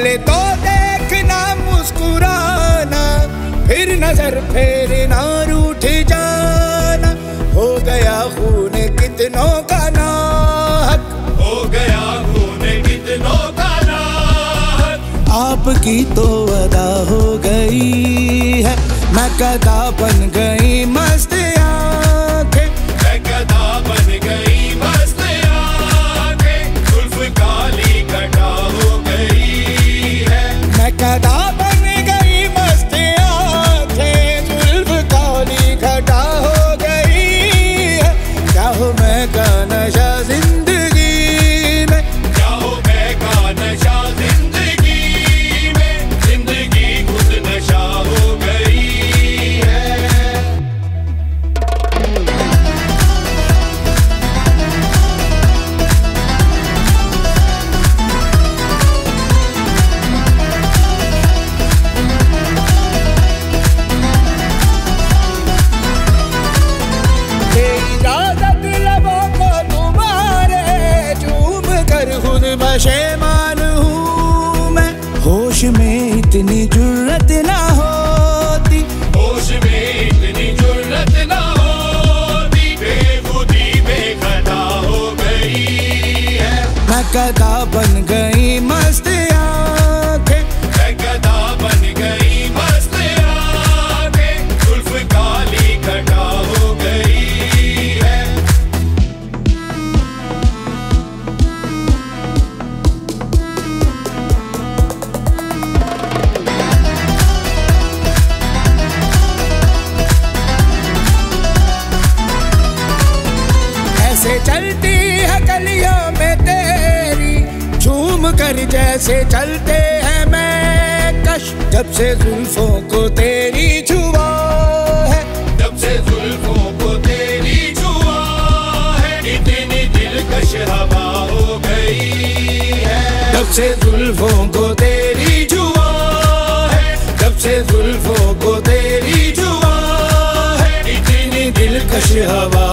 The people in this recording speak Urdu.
پہلے تو دیکھنا مسکرانا پھر نظر پھیرنا روٹ جانا۔ ہو گیا خون کتنوں کا ناحق۔ ہو گیا خون کتنوں کا ناحق۔ آپ کی تو ادا ہو گئی ہے۔ میں کدا بن گئی مست پشیمان ہوں میں۔ ہوش میں اتنی جرت نہ ہوتی۔ ہوش میں اتنی جرت نہ ہوتی۔ بے خودی بے خطا ہو گئی ہے۔ میں کدا بن گئی چلتی ہے گلیوں میں تیری، جھوم کر جیسے چلتے ہیں میں کش جب سے زلفوں کو تیری چھوا جب سے زلفوں کو تیری چھوا ہے، اتنی دلکش ہوا ہو جب سے زلفوں کو تیری جوا جب سے زلفوں کو تیری چھوا ہے، اتنی دلکش ہوا